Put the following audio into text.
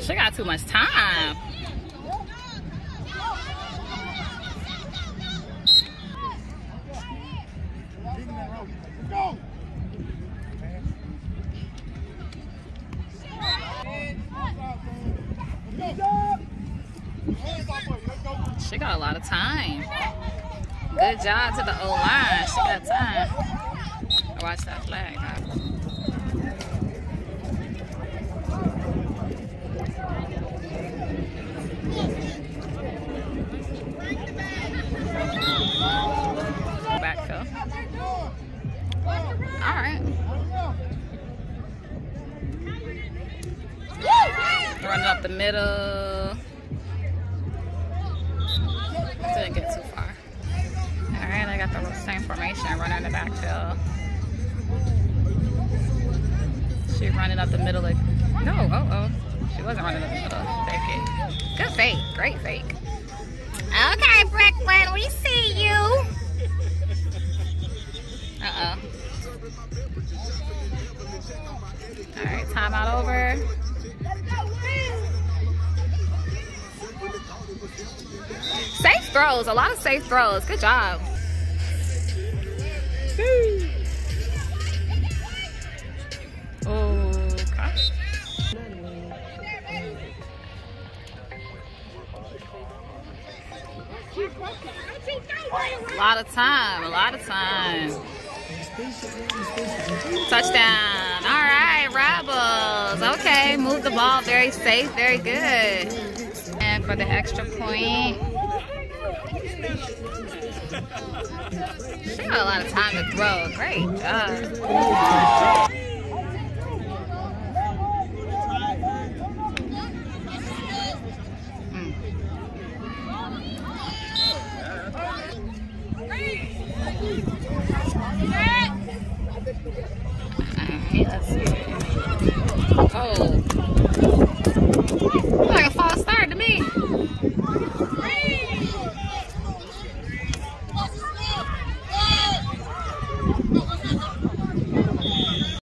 She got too much time. She got a lot of time. Good job to the O line. She got time. Watch that flag. Running up the middle. Didn't get too far. All right, I got the same formation running the backfield. She running up the middle. Like, no, oh, oh. She wasn't running up the middle. Fake it. Good fake. Great fake. Okay, Brooklyn, we see you. Uh-oh. All right, timeout over. Throws, a lot of safe throws. Good job. Oh, okay. A lot of time, a lot of time. Touchdown. All right, Rebels. Okay, move the ball very safe, very good. And for the extra point. She got a lot of time to throw. Great hmm. let's. Oh.